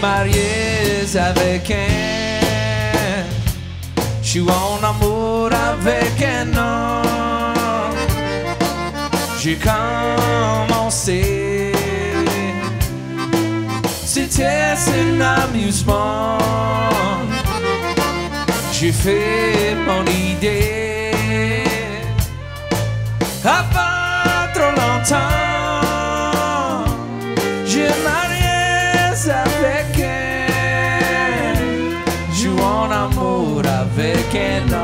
marié avec un. Je suis en amour avec un homme. J'ai commencé. C'était un amusement. J'ai fait mon idée. Avec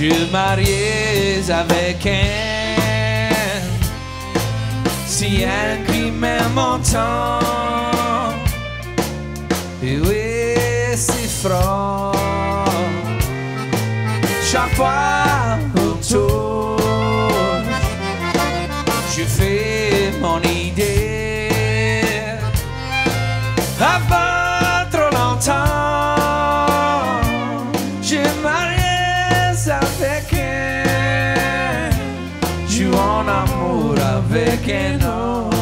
Je marié avec un Si un crime m'entend Et oui c'est franc. Chaque fois autour Je fais mon idée mon amour avec un homme.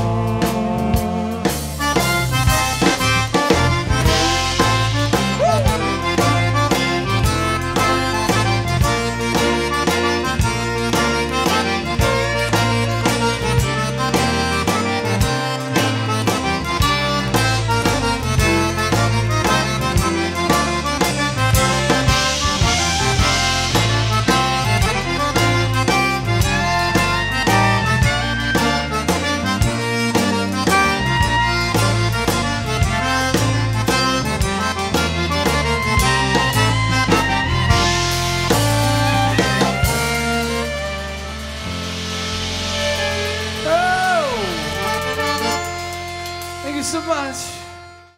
so much.